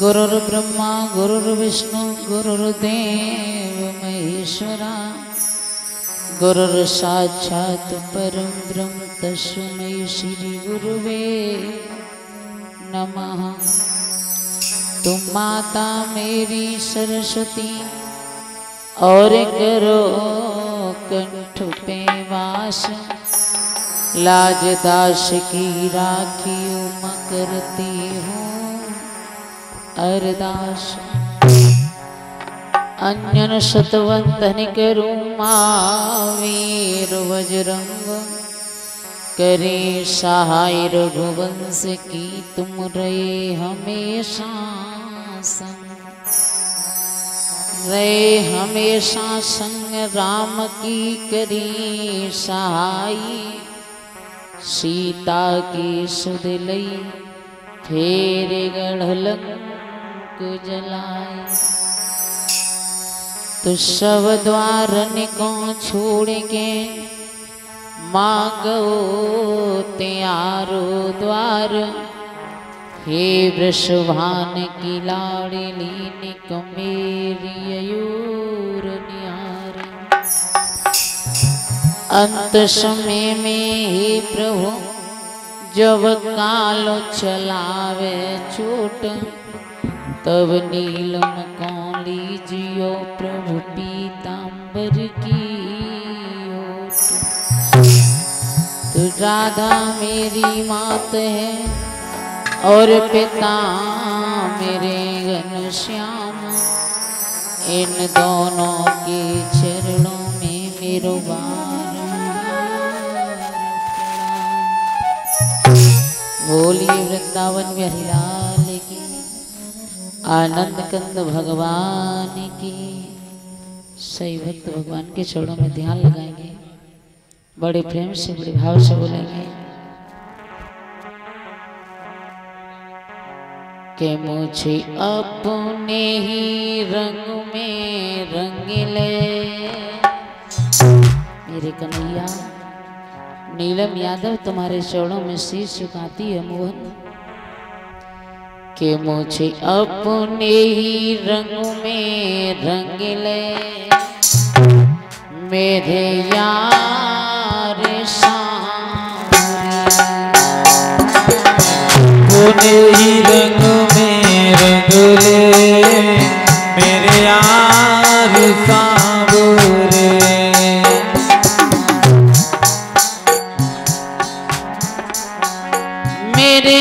गुरुर्ब्रह्मा, गुरुर्विष्णु, गुरुर्देव महेश्वरा, गुरुर्साक्षात् परं ब्रह्म तस्मै श्री गुरुवे नमः। तुम माता मेरी सरस्वती, और करो कंठ पे वास। लाज दास की राखी करती हूँ। अरदास। अन्यन शतवंतन करूँ महावीर वजरंग करे सहाय रघुवंश की तुम रहे हमेशा संग। रहे हमेशा संग राम की करी सहाय। सीता की सुध लई, फेर गढ़लंक जलाए। तो सब द्वारन को छोड़ के मांगो त्यारो द्वार। हे वृषभान की लाड़ली निक मेरी अंत समय में हे प्रभु, जब कालो चलावे चोट तब नीलम को लीजियो प्रभु पीताम्बर की तो राधा मेरी मात है, और पिता मेरे घनश्याम इन दोनों के चरणों में मेरो बोलिए वृंदावन लाल की आनंद कंद भगवान की। सही भक्त भगवान के चरणों में ध्यान लगाएँगे। बड़े प्रेम से, बड़े भाव से बोलेंगे। कि मुझे अपने ही रंग में रंग ले। मेरे कन्हैया। नीलम यादव तुम्हारे चरणों में शीश झुकाती है मोहन। कि मुझे अपने ही रंग में रंग ले। मेरे यार अपने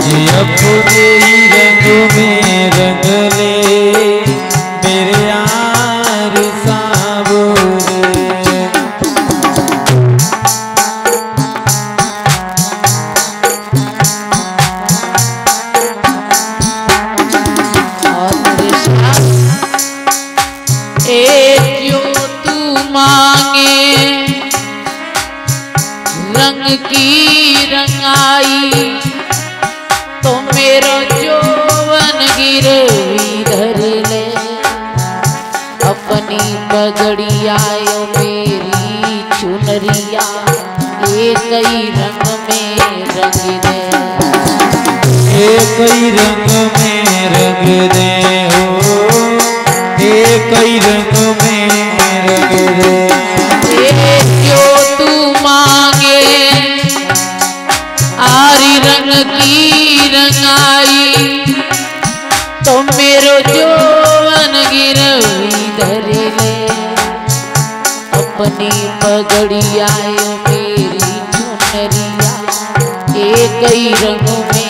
मुझे अपने ही रंग में रंग ले मेरे यार तू मांगे? रंग की रंगाई अपनी पगड़ी मेरी चुनरिया ही रंग में रंग ही रंग में रंग हो ही रंग में रंग दे। रंगाई तो मेरो जोवन गिरवी धरी ले मेरी चुनरिया एक ही रंग में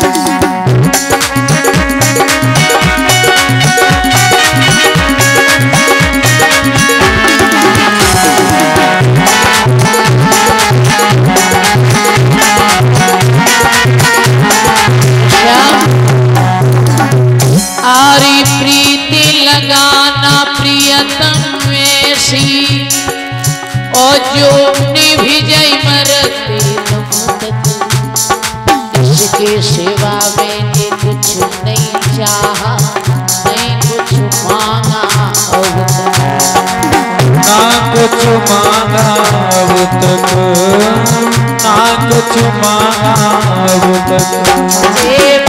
आरी प्रीति लगाना प्रियतम वैसी और जो निभिजय मरते इसके सिवा मैंने कुछ नहीं चाहा नहीं कुछ मांगा अब ना कुछ मांगा अब तक ना कुछ मांगा अब तक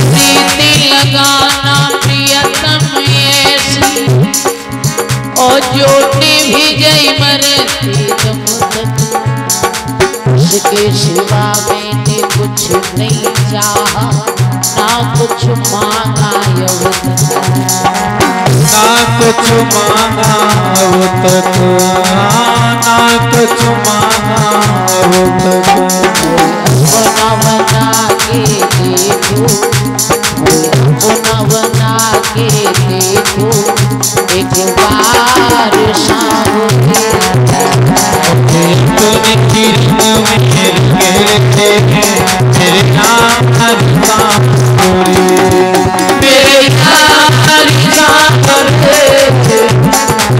प्रीति लगाना और जो निभिजय मरते तुम तक उसके सिवा मैंने कुछ नहीं चाहा ना कुछ मांगा ना कुछ मांगा अब तक ना कुछ मांगा अब तक बना बना गिरते मेरे नाम सांवरे मेरे यार सांवरे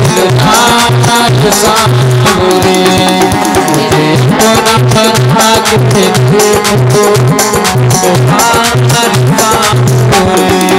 दिलदार सांवरे मुझे अपना बना के देखो एक बार सांवरे